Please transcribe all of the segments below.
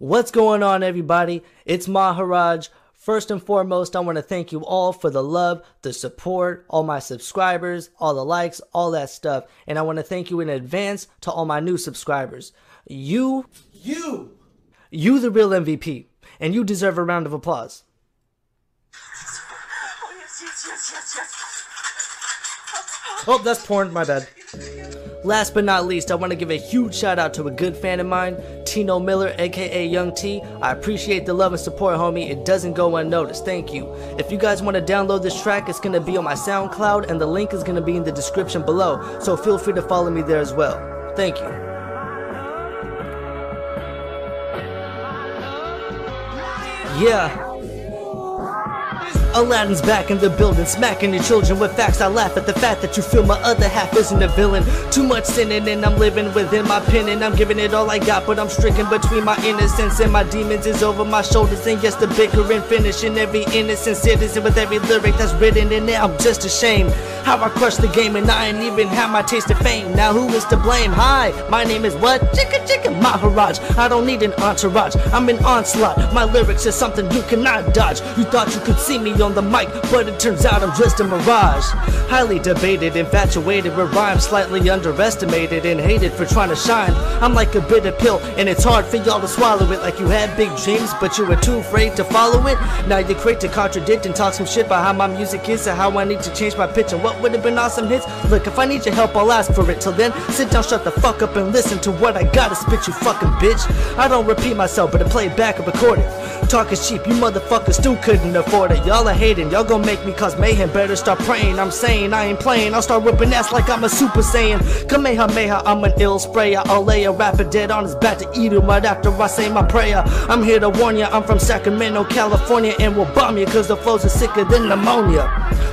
What's going on, everybody? It's Maharaj. First and foremost, I want to thank you all for the love, the support, all my subscribers, all the likes, all that stuff. And I want to thank you in advance to all my new subscribers. You, You! you the real MVP, and you deserve a round of applause. Oh, yes, yes, yes, yes, yes. Oh, that's porn, my bad. Last but not least, I want to give a huge shout out to a good fan of mine, Tino Miller, aka Young T. I appreciate the love and support, homie. It doesn't go unnoticed. Thank you. If you guys want to download this track, it's going to be on my SoundCloud, and the link is going to be in the description below. So feel free to follow me there as well. Thank you. Yeah. Aladdin's back in the building, smacking your children with facts. I laugh at the fact that you feel my other half isn't a villain. Too much sinning, and I'm living within my pen, and I'm giving it all I got, but I'm stricken between my innocence and my demons is over my shoulders. And yes, the bickering, finishing every innocent citizen with every lyric that's written in there. I'm just ashamed how I crushed the game, and I ain't even had my taste of fame. Now who is to blame? Hi, my name is what? Chicka Chicka Maharaj. I don't need an entourage. I'm an onslaught. My lyrics are something you cannot dodge. You thought you could see me on the mic, but it turns out I'm just a mirage. Highly debated, infatuated with rhymes, slightly underestimated and hated for trying to shine. I'm like a bitter pill, and it's hard for y'all to swallow it. Like you had big dreams, but you were too afraid to follow it. Now you're quick to contradict and talk some shit about how my music is and how I need to change my pitch and what would have been awesome hits. Look, if I need your help, I'll ask for it. Till then, sit down, shut the fuck up, and listen to what I gotta spit, you fucking bitch. I don't repeat myself, but I play it back and record it. Talk is cheap, you motherfuckers still couldn't afford it. Y'all are hating, y'all gon' make me cause mayhem. Better start praying. I'm saying I ain't playing. I'll start whipping ass like I'm a super saiyan. Kamehameha, I'm an ill sprayer. I'll lay a rapper dead on his back to eat him right after I say my prayer. I'm here to warn ya, I'm from Sacramento, California, and we'll bomb you cause the flows are sicker than pneumonia.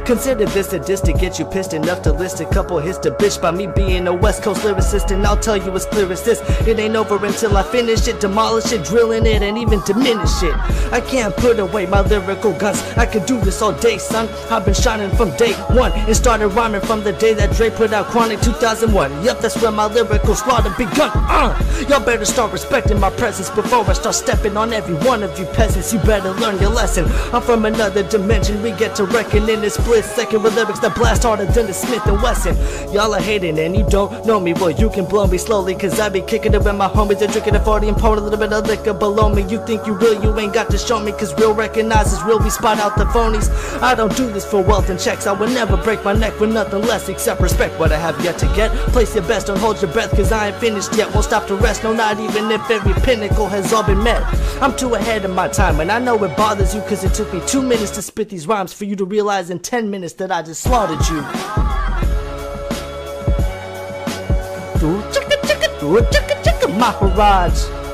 Consider this a diss to get you pissed enough to list a couple hits to bitch by me being a West Coast lyricist, and I'll tell you as clear as this: it ain't over until I finish it, demolish it, drilling it, and even diminish it. I can't put away my lyrical guns. I can do this all day, son. I've been shining from day one and started rhyming from the day that Dre put out Chronic 2001. Yep, that's where my lyrical slaughter begun. Uh, y'all better start respecting my presence before I start stepping on every one of you peasants. You better learn your lesson. I'm from another dimension. We get to reckon in this split second with lyrics that blast harder than the Smith and Wesson. Y'all are hating and you don't know me. Well, you can blow me slowly, cause I be kicking it with my homies. They're drinking a 40 and pouring a little bit of liquor below me. You think you real, you ain't got to show me, cause real recognizes real. We spot out the phonies. I don't do this for wealth and checks. I would never break my neck for nothing less except respect what I have yet to get. Place your best, don't hold your breath, cause I ain't finished yet. Won't stop to rest, no, not even if every pinnacle has all been met. I'm too ahead of my time, and I know it bothers you, cause it took me two minutes to spit these rhymes for you to realize in 10 minutes that I just slaughtered you. Do chicka chicka, do chicka chicka, Maharaj.